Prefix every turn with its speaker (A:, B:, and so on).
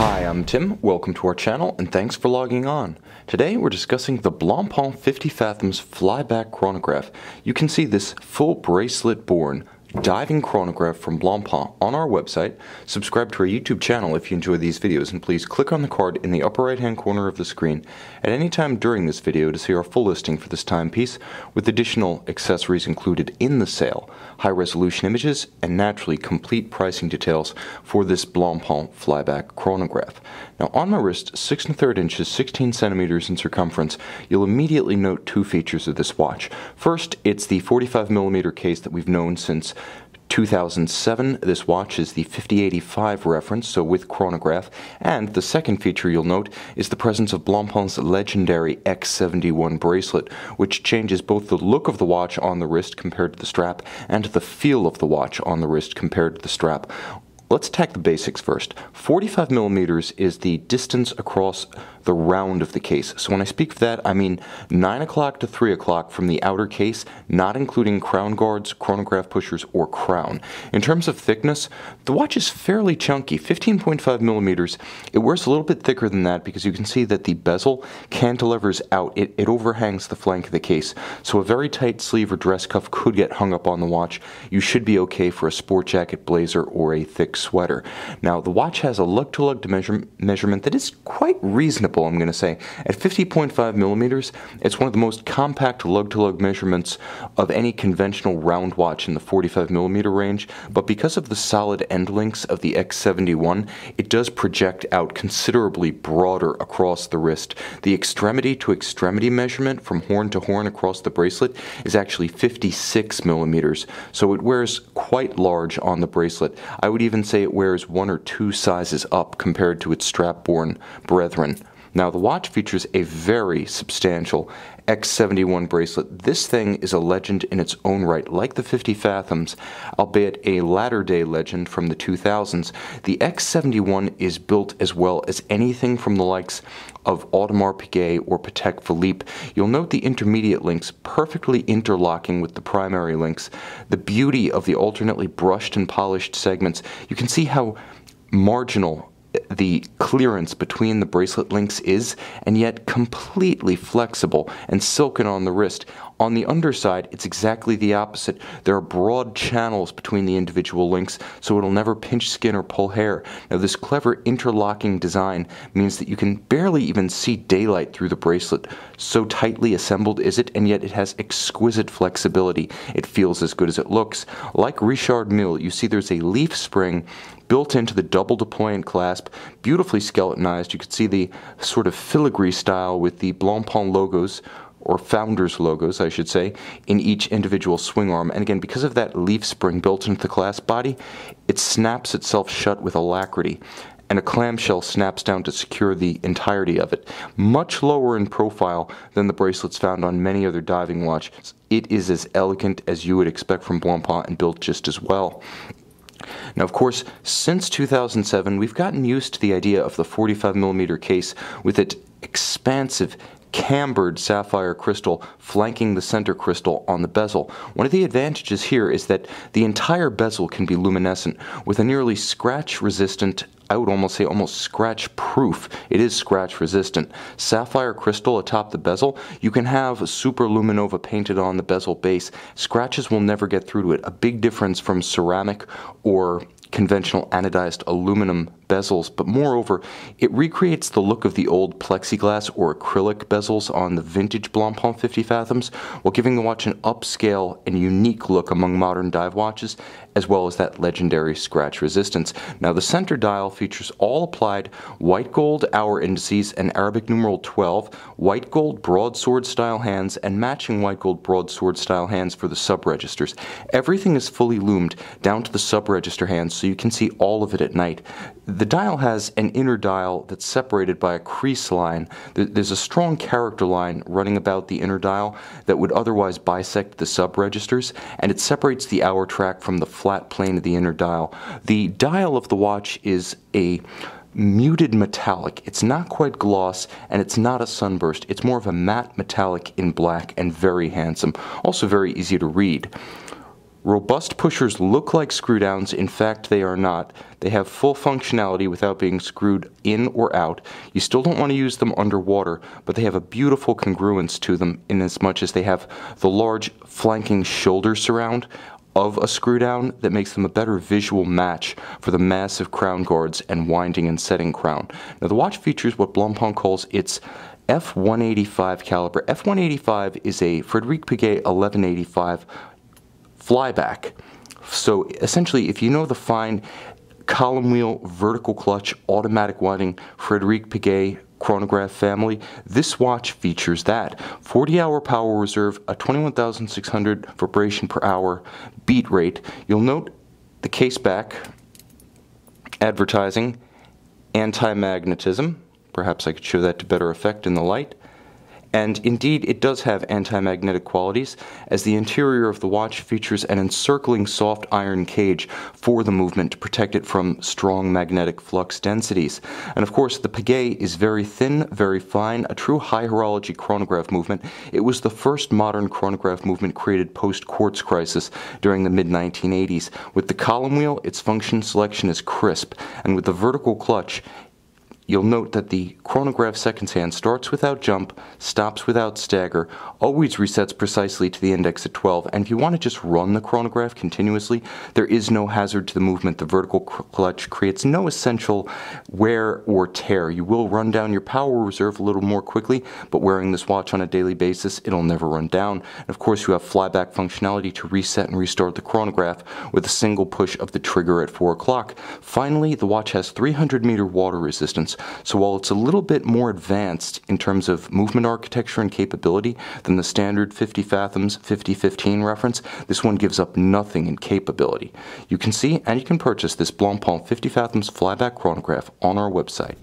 A: Hi, I'm Tim. Welcome to our channel and thanks for logging on. Today we're discussing the Blancpain 50 Fathoms flyback chronograph. You can see this full bracelet borne diving chronograph from Blancpain on our website. Subscribe to our YouTube channel if you enjoy these videos and please click on the card in the upper right hand corner of the screen at any time during this video to see our full listing for this timepiece with additional accessories included in the sale, high resolution images, and naturally complete pricing details for this Blancpain flyback chronograph. Now on my wrist, 6 and 3 inches, 16 centimeters in circumference, you'll immediately note two features of this watch. First, it's the 45 millimeter case that we've known since 2007. This watch is the 5085 reference, so with chronograph. And the second feature you'll note is the presence of Blancpain's legendary X71 bracelet, which changes both the look of the watch on the wrist compared to the strap and the feel of the watch on the wrist compared to the strap. Let's attack the basics first. 45 millimeters is the distance across the round of the case. So when I speak of that, I mean 9 o'clock to 3 o'clock from the outer case, not including crown guards, chronograph pushers, or crown. In terms of thickness, the watch is fairly chunky, 15.5 millimeters. It wears a little bit thicker than that because you can see that the bezel cantilevers out. It, it overhangs the flank of the case. So a very tight sleeve or dress cuff could get hung up on the watch. You should be okay for a sport jacket, blazer, or a thick sweater. Now, the watch has a lug-to-lug measurement that is quite reasonable I'm going to say. At 50.5 millimeters, it's one of the most compact lug-to-lug measurements of any conventional round watch in the 45 millimeter range, but because of the solid end links of the X71, it does project out considerably broader across the wrist. The extremity to extremity measurement from horn to horn across the bracelet is actually 56 millimeters, so it wears quite large on the bracelet. I would even say it wears one or two sizes up compared to its strap-borne brethren. Now, the watch features a very substantial X71 bracelet. This thing is a legend in its own right, like the 50 Fathoms, albeit a latter day legend from the 2000s. The X71 is built as well as anything from the likes of Audemars Piguet or Patek Philippe. You'll note the intermediate links perfectly interlocking with the primary links. The beauty of the alternately brushed and polished segments. You can see how marginal the clearance between the bracelet links is, and yet completely flexible and silken on the wrist. On the underside, it's exactly the opposite. There are broad channels between the individual links, so it'll never pinch skin or pull hair. Now, this clever interlocking design means that you can barely even see daylight through the bracelet. So tightly assembled is it, and yet it has exquisite flexibility. It feels as good as it looks. Like Richard Mille, you see there's a leaf spring built into the double deployant clasp, beautifully skeletonized. You can see the sort of filigree style with the Blancpain logos or founders logos, I should say, in each individual swing arm. And again, because of that leaf spring built into the clasp body, it snaps itself shut with alacrity. And a clamshell snaps down to secure the entirety of it. Much lower in profile than the bracelets found on many other diving watches. It is as elegant as you would expect from Blancpain and built just as well. Now, of course, since 2007, we've gotten used to the idea of the 45mm case with its expansive cambered sapphire crystal flanking the center crystal on the bezel. One of the advantages here is that the entire bezel can be luminescent with a nearly scratch resistant I would almost say almost scratch proof. It is scratch resistant. Sapphire crystal atop the bezel, you can have superluminova painted on the bezel base. Scratches will never get through to it. A big difference from ceramic or conventional anodized aluminum bezels, but moreover, it recreates the look of the old plexiglass or acrylic bezels on the vintage Blancpain 50 Fathoms, while giving the watch an upscale and unique look among modern dive watches, as well as that legendary scratch resistance. Now, the center dial features all applied white gold hour indices and Arabic numeral 12, white gold broadsword style hands, and matching white gold broadsword style hands for the sub registers. Everything is fully lumed down to the sub register hands so you can see all of it at night. The dial has an inner dial that's separated by a crease line. There's a strong character line running about the inner dial that would otherwise bisect the sub registers, and it separates the hour track from the flat plane of the inner dial. The dial of the watch is a muted metallic. It's not quite gloss and it's not a sunburst. It's more of a matte metallic in black and very handsome. Also very easy to read. Robust pushers look like screw downs. In fact, they are not. They have full functionality without being screwed in or out. You still don't want to use them underwater, but they have a beautiful congruence to them in as much as they have the large flanking shoulder surround of a screw down that makes them a better visual match for the massive crown guards and winding and setting crown. Now the watch features what Blancpain calls its F185 caliber. F185 is a Frederic Piguet 1185 flyback. So essentially, if you know the fine column wheel, vertical clutch, automatic winding Frederic Piguet chronograph family, this watch features that 40 hour power reserve, a 21,600 vibration per hour beat rate. You'll note the case back advertising anti magnetism. Perhaps I could show that to better effect in the light. And indeed, it does have anti-magnetic qualities, as the interior of the watch features an encircling soft iron cage for the movement to protect it from strong magnetic flux densities. And of course, the Piguet is very thin, very fine, a true high horology chronograph movement. It was the first modern chronograph movement created post-quartz crisis during the mid-1980s. With the column wheel, its function selection is crisp, and with the vertical clutch, You'll note that the chronograph seconds hand starts without jump, stops without stagger, always resets precisely to the index at 12, and if you want to just run the chronograph continuously, there is no hazard to the movement. The vertical clutch creates no essential wear or tear. You will run down your power reserve a little more quickly, but wearing this watch on a daily basis, it'll never run down. And of course, you have flyback functionality to reset and restart the chronograph with a single push of the trigger at 4 o'clock. Finally, the watch has 300 meter water resistance, so while it's a little bit more advanced in terms of movement architecture and capability than the standard 50 Fathoms 5015 reference, this one gives up nothing in capability. You can see and you can purchase this Blancpain 50 Fathoms flyback chronograph on our website.